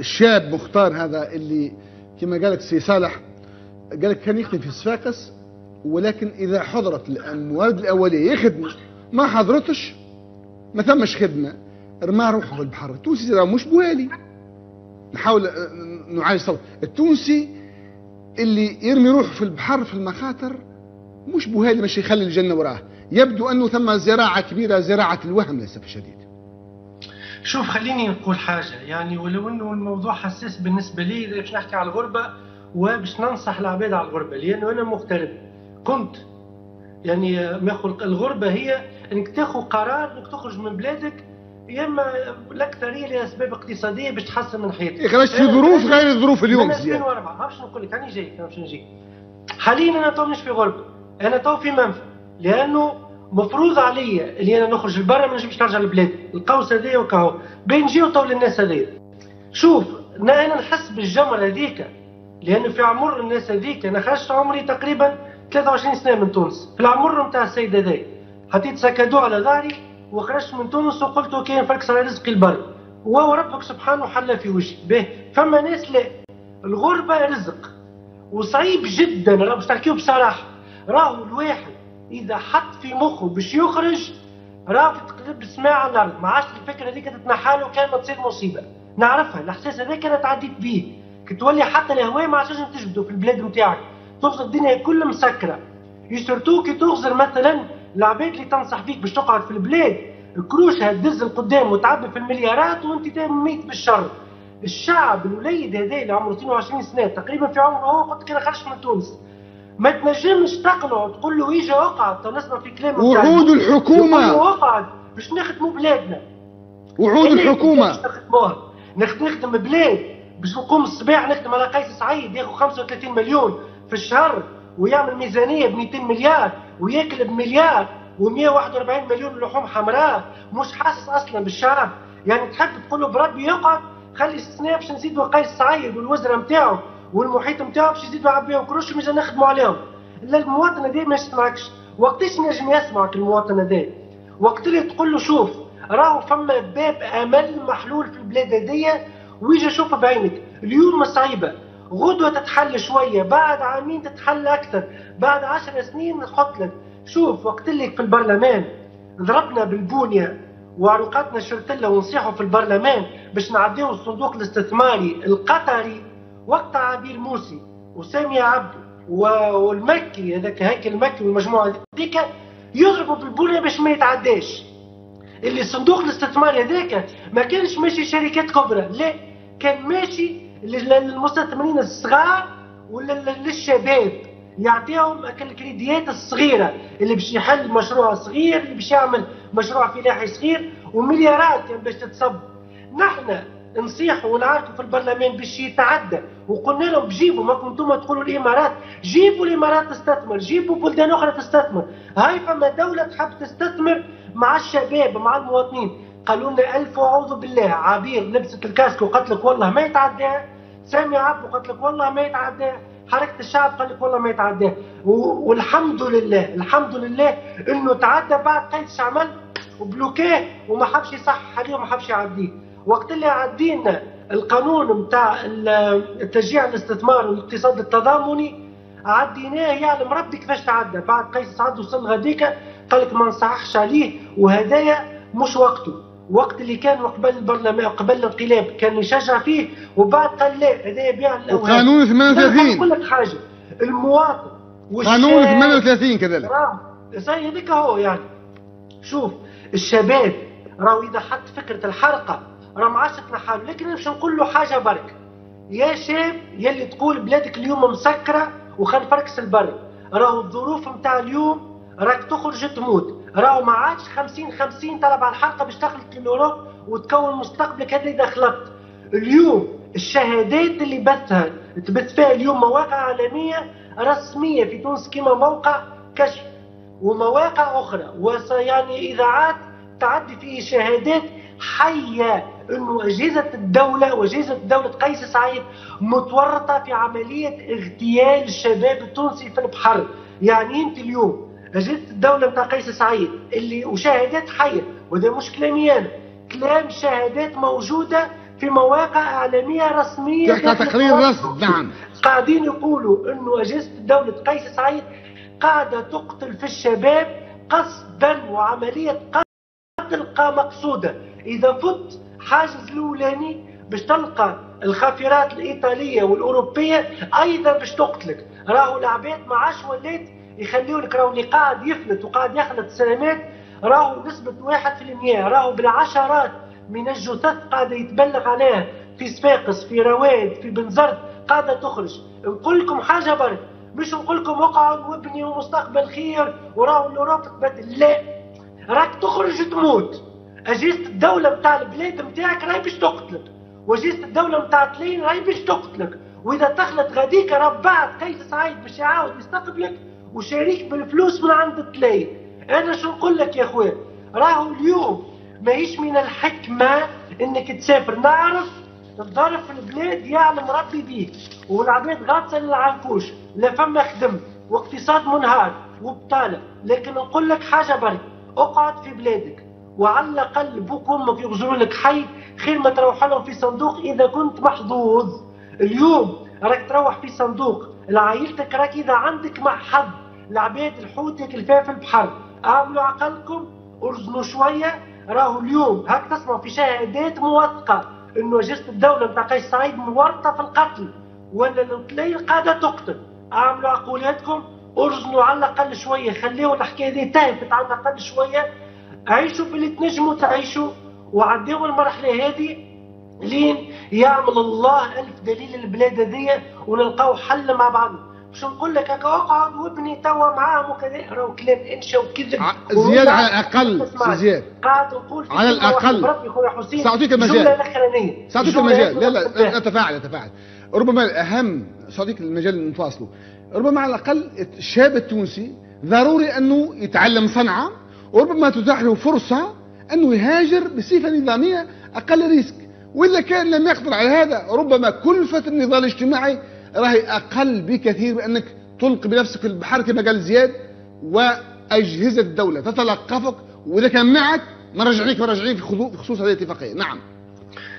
الشاب مختار هذا اللي كما قالك سي صالح قالك كان يخدم في صفاقس ولكن إذا حضرت المواد الأولية يخدم ما حضرتش ما ثمش خدمة رمى روحه في البحر. التونسي راه مش بوالي. نحاول نعالج صوت. التونسي اللي يرمي روحه في البحر في المخاطر مش بوهالي مش يخلي الجنة وراه. يبدو أنه ثم زراعة كبيرة زراعة الوهم للأسف الشديد. شوف خليني نقول حاجة. يعني ولو إنه الموضوع حساس بالنسبة لي باش نحكي على الغربة وباش ننصح العباد على الغربة لأنه أنا مغترب. كنت يعني ماخذ الغربة هي إنك تاخذ قرار إنك تخرج من بلادك يا إما الاكثريه لأسباب اقتصادية باش تحسن من حياتك. خرجت في ظروف غير الظروف اليوم من 2004 ما نقول لك راني جاي باش نجي حاليا أنا تو مش في غربة. أنا تو في منفى. لأنه مفروض عليا اللي أنا نخرج لبرا ما نجمش نرجع لبلادي القوس هذايا وكهو. بين نجيو تو للناس هذيا شوف أنا نحس بالجمر هذيك. لأنه في عمر الناس هذيك أنا خرجت عمري تقريبا 23 سنة من تونس. في العمر نتاع السيد هذايا. حطيت sac à dos على ظهري وخرجت من تونس وقلت OK نفركس على رزقي لبرا. وهو ربك سبحانه حل في وجهي. به. فما ناس لا. الغربة رزق. وصعيب جدا راه باش تحكيو بصراحة. راهو الواحد إذا حط في مخه باش يخرج راه تقلب السماء على الأرض ما عادش الفكرة هذيك تتنحى له كان ما تصير مصيبة. نعرفها الإحساس هذاك أنا تعديت به كي تولي حتى الهواء ما عادش تجبده في البلاد نتاعك تغزر الدنيا كلها مسكرة. يسرتو كي تغزر مثلا العباد اللي تنصح فيك باش تقعد في البلاد. كروشها تدز القدام وتعبي في المليارات وانت ميت بالشر. الشعب الوليد هذا اللي عمره 22 سنة تقريبا في عمره هو قلت كده خرج من تونس. ما تنجمش تقنعه تقول له يجي اقعد تو نسمع في كلام وعود الحكومة. تقول له اقعد باش نخدموا بلادنا. وعود الحكومة. نخدم بلاد. باش نقوم الصباح نخدم على قيس سعيد ياخذ 35 مليون في الشهر ويعمل ميزانية ب 200 مليار وياكل بمليار و141 مليون لحوم حمراء. مش حاسس أصلا بالشعب. يعني تحب تقول له بربي يقعد خلي استثناء باش نزيدوا قيس سعيد والوزراء نتاعو والمحيط نتاعو باش يزيدوا يعبيو كروش باش نخدموا عليهم. لا المواطن هذا ما يسمعكش. وقتاش نجم يسمعك المواطن هذا وقت اللي تقول له شوف راهو فما باب أمل محلول في البلاد هذيا ويجي شوف بعينك. اليوم صعيبه غدوة تتحل شوية بعد عامين تتحل أكثر بعد عشر سنين نحط لك شوف وقت اللي في البرلمان ضربنا بالبونية وعروقاتنا شرتله ونصيحوا في البرلمان باش نعديو الصندوق الاستثماري القطري. وقت عبير موسي وسامي عبد والمكي هذاك هيكل المكي والمجموعة هذيك يضربوا بالبونيه باش ما يتعداش. اللي الصندوق الاستثماري هذاك ما كانش ماشي شركات كبرى لا كان ماشي للمستثمرين الصغار ولا للشباب. يعطيهم الكريديات الصغيرة اللي باش يحل مشروع صغير اللي باش يعمل مشروع فلاحي صغير ومليارات كان باش تتصب. نحن نصيحوا ونعرفوا في البرلمان باش يتعدى. وقلنا لهم جيبوا ما كنتم تقولوا الإمارات. جيبوا الإمارات تستثمر جيبوا بلدان أخرى تستثمر. هاي فما دولة تحب تستثمر مع الشباب مع المواطنين. قالوا لنا ألف اعوذ بالله. عبير لبست الكاسك وقالت لك والله ما يتعدى. سامي عبد وقالت لك والله ما يتعدى. حركة الشعب قال لك والله ما يتعدى. والحمد لله الحمد لله إنه تعدى بعد قيد شعمل وبلوكيه وما حبش يصحح عليه وما حبش يعديه. وقت اللي عدينا القانون نتاع التشجيع الاستثمار والاقتصاد التضامني عديناه يعلم ربي كيفاش تعدى. بعد قيس سعد وصل غاديك قال لك ما نصححش عليه وهدايا مش وقته. وقت اللي كان قبل البرلمان قبل الانقلاب كان يشجع فيه وبعد قال لا هذا يبيع الأوهام. وقانون 38 نقول لك حاجة المواطن قانون 38 كذلك. زي هذيك هو يعني. شوف الشباب راهو إذا حط فكرة الحرقة راه عادش تنحل لكن باش نقول له حاجة برك. يا شاب يلي تقول بلادك اليوم مسكرة وخل فركس البر. راهو الظروف نتاع اليوم راك تخرج تموت. راهو ما عادش 50 50 طلب على الحلقة باش تخلط للاوروب وتكون مستقبلك هذا إذا خلطت. اليوم الشهادات اللي بثها تبث فيها اليوم مواقع عالمية رسمية في تونس كما موقع كشف ومواقع أخرى. ويعني إذاعات تعدي فيه شهادات حية انه اجهزه الدولة واجهزه دولة قيس سعيد متورطة في عملية اغتيال الشباب التونسي في البحر. يعني أنت اليوم اجهزه الدولة بتاع قيس سعيد اللي وشهادات حية وده مش كلامي أنا كلام شهادات موجودة في مواقع إعلامية رسمية. تقرير رصد نعم. قاعدين يقولوا انه اجهزه دولة قيس سعيد قاعدة تقتل في الشباب قصدا وعملية قتل قا- مقصوده إذا فت حاجز الأولاني باش تلقى الخافرات الإيطالية والأوروبية أيضا باش تقتلك. راهو العباد ما عادش ولات يخليوا لك راهو اللي قاعد يفلت وقاعد يخلط سلامات. راهو نسبة واحد في المية راهو بالعشرات من الجثث قاعدة يتبلغ عليها. في صفاقس في رواد في بنزرت قاعدة تخرج. نقول لكم حاجة برك مش نقول لكم اقعد وابني ومستقبل خير وراهو الأوروبا تبدل. لا. راك تخرج تموت. اجهزة الدولة بتاع البلاد بتاعك راهي باش تقتلك. واجهزة الدولة بتاع تلين راهي باش تقتلك. وإذا تخلط غاديك ربعت قيس سعيد باش يعاود يستقبلك وشاريك بالفلوس من عند التلاين أنا شو نقول لك يا أخويا؟ راهو اليوم ماهيش من الحكمة إنك تسافر. نعرف الظرف في البلاد يعلم ربي بيه. والعباد غاطسة للعنفوش لا فما خدم واقتصاد منهار وبطالة. لكن نقول لك حاجة برك اقعد في بلادك وعلى الأقل بوك وأمك يغزروا لك حي خير ما تروح لهم في صندوق إذا كنت محظوظ. اليوم راك تروح في صندوق لعائلتك راك إذا عندك مع حد العباد الحوت يكلفها في البحر. أعملوا عقلكم أرزنوا شوية. راهو اليوم هاك تسمع في شهادات موثقة إنه اجهزه الدولة بتاع قيس سعيد مورطة في القتل ولا التلاين قاعدة تقتل. أعملوا عقولاتكم ارزنوا على الأقل شوية خليوا الحكاية دي تهفت على الأقل شوية عيشوا في اللي تنجموا تعيشوا وعديوا المرحلة هذه لين يعمل الله ألف دليل البلاد هذه ونلقاو حل مع بعض مش نقول لك هكا اقعد وابني توا معاهم وكذا راهو كلام إنشا وكذب زياد على. سي زياد. قاعد نقول على الأقل. بربي خويا حسين سأعطيك المجال. الجملة المجال لا لا لا تفاعل تفاعل ربما الأهم سأعطيك المجال نتواصلوا ربما على الأقل الشاب التونسي ضروري أنه يتعلم صنعة وربما تتاح له فرصة أنه يهاجر بصفة نظامية أقل risque. وإلا كان لم يقدر على هذا ربما كلفة النضال الاجتماعي راهي أقل بكثير بأنك تلقي بنفسك في البحر كما قال زياد وأجهزة الدولة. تتلقفك وإذا كان معك مرجعيك مرجعين في خصوص هذه الاتفاقية. نعم.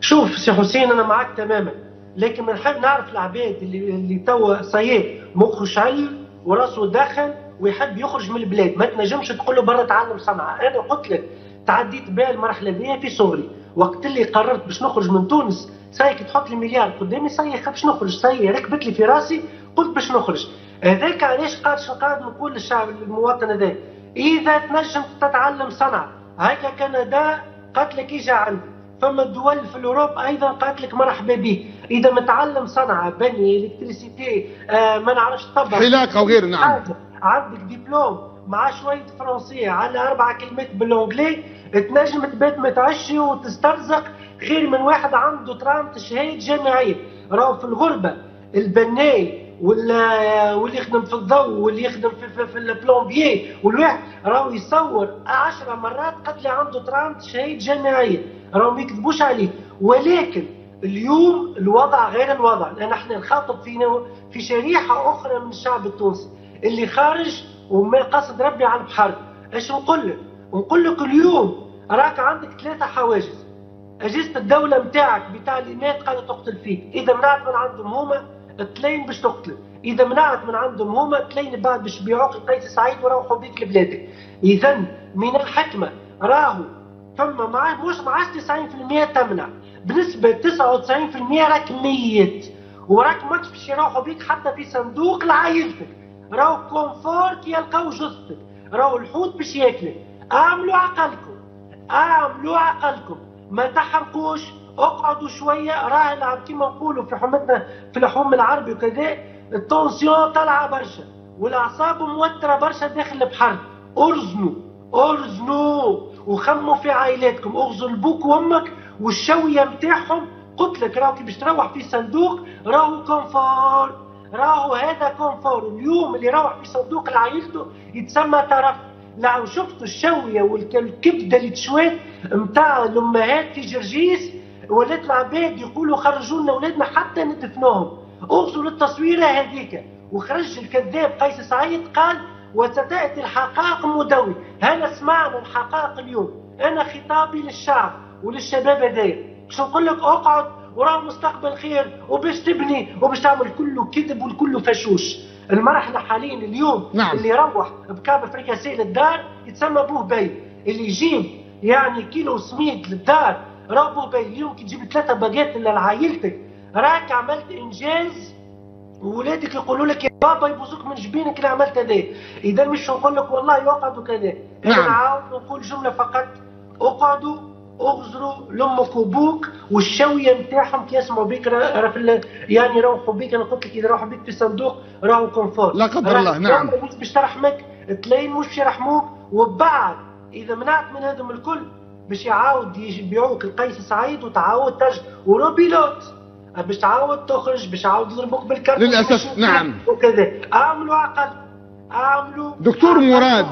شوف سي حسين أنا معك تماما. لكن بنحب نعرف العباد اللي اللي توا صياد مخه شعل وراسه دخن ويحب يخرج من البلاد. ما تنجمش تقول له برا تعلم صنعة. أنا قلت لك تعديت بها المرحلة دي في صغري. وقت اللي قررت باش نخرج من تونس سايك تحط لي مليار قدامي سايك باش نخرج. سايك ركبت لي في راسي قلت باش نخرج. هذاك علاش قاعد قاعد نقول للشعب المواطن هذا إذا تنجم تتعلم صنعة. هيك كندا قالت لك إجا عندي فما دول في الاوروبا أيضا قالت لك مرحبا بك إذا متعلم صنعة بني إلكتريسيتي آه ما نعرفش طبخ حلاقة وغيره نعم. عندك دبلوم مع شوية فرنسية على أربع كلمات بالأنجلي تنجم تبات متعشي وتسترزق غير من واحد عنده ترامت شهادة جامعية راهو في الغربة البناي ولا واللي يخدم في الضوء واللي يخدم في, في, في البلومبيي والواحد راهو يصور عشرة مرات قد لي عنده ترامت شهادة جامعية راهو ما يكذبوش عليه ولكن اليوم الوضع غير الوضع لأن إحنا نخاطب في في شريحة أخرى من الشعب التونسي اللي خارج وما قصد ربي على البحر. إيش نقول لك نقول لك اليوم راك عندك ثلاثة حواجز. اجهزه الدولة نتاعك بتعليمات قاعدة تقتل فيك. إذا منعت من عندهم هما تلين باش تقتل. إذا منعت من عندهم هما تلين بعد باش يبيعوك لقيس سعيد ويروحوا بيك لبلادك. اذا من الحكمة راهو فما معاه مش معاش 90% تمنع. بنسبة 99% راك ميت. وراك ماكش باش يروحوا بيك حتى في صندوق لعائلتك. راهو confort يلقاو جثتك. راهو الحوت باش ياكلك. اعملوا عقلكم. اعملوا عقلكم. ما تحرقوش. اقعدوا شوية. راه العب كيما نقولوا في حومتنا في الحومة العربي وكذا ال tension طالعة برشا. والأعصاب موترة برشا داخل البحر. أرزنوا. أرزنوا. وخموا في عائلاتكم أغزروا لبوك وأمك والشوية متاعهم. قلت لك راهو كي باش تروح في صندوق راهو confort راهو هذا confort. اليوم اللي يروح في صندوق لعائلته يتسمى ترف لو شفتوا الشوية والكبدة اللي تشوات متاع الأمهات في جرجيس. ولات العباد يقولوا خرجوا لنا ولادنا حتى ندفنوهم. أغزوا للتصويرة هذيك. وخرج الكذاب قيس سعيد قال وستأتي الحقائق مدوي هل سمعنا الحقائق اليوم؟ أنا خطابي للشعب وللشباب هذايا باش نقول لك؟ أقعد وراه مستقبل خير وباش تبني وباش تعمل كله كذب والكله فشوش. المرحلة حاليا اليوم نعم. اللي يروح بكاب فريكاسي للدار يتسمى بوه بي. اللي يجيب يعني كيلو سميد للدار. راه بوه بي. اليوم كي تجيب ثلاثة باقيات لعائلتك راك عملت إنجاز وولادك يقولوا لك يا بابا يبوسوك من جبينك اللي عملت هذا. إذا مش نقول لك والله يقعدوا كذا. نعم. نعاود نقول جملة فقط. اقعدوا اغزروا لامك وابوك والشوية نتاعهم كي يسمعوا بيك. راه في يعني يروحوا بيك. أنا قلت لك إذا روحوا بيك في صندوق راهو confort لا قدر الله، نعم. باش ترحمك. تلاقي مش يرحموك. وبعد إذا منعت من هذم الكل باش يعاود يبيعوك القيس سعيد وتعاود ترجع. وروبيلوت باش تعاود تخرج؟ باش يعاود يضربوك بالكرت للأسف، نعم. وكذا. اعملوا عقل. اعملوا دكتور مراد.